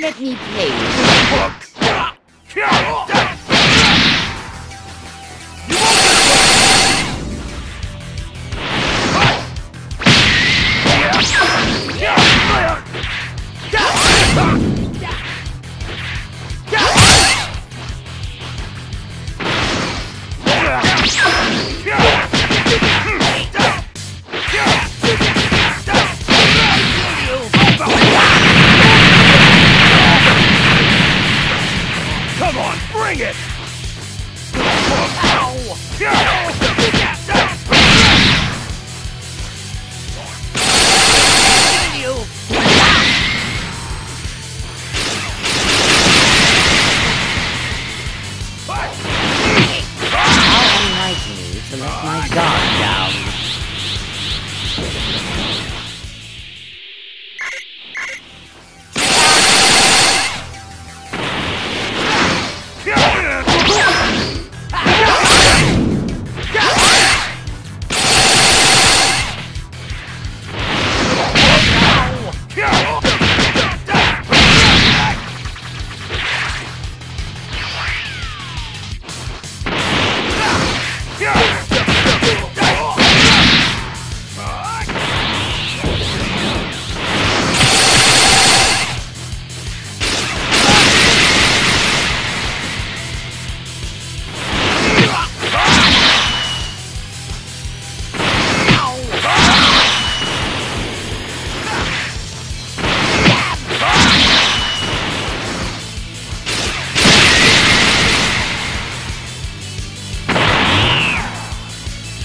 Let me play. Come How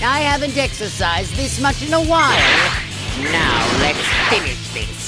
I haven't exercised this much in a while. Now let's finish this.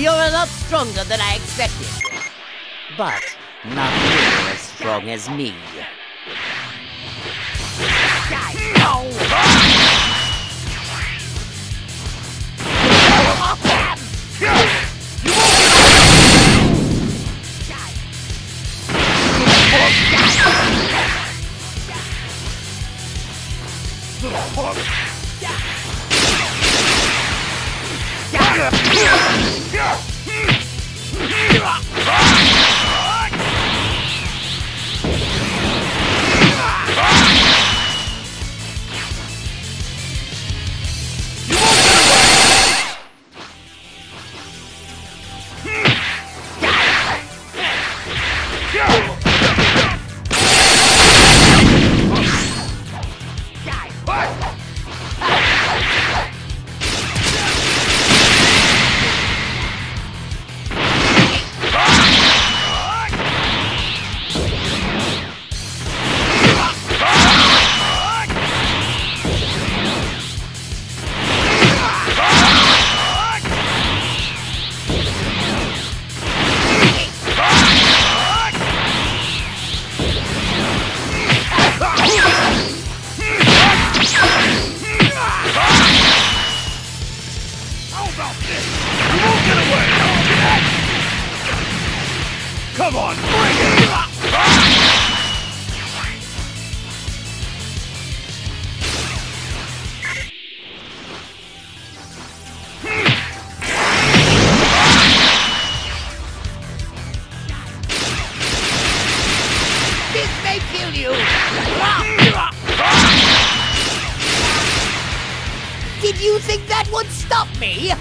You're a lot stronger than I expected. But not nearly as strong as me. Oh! Did you think that would stop me?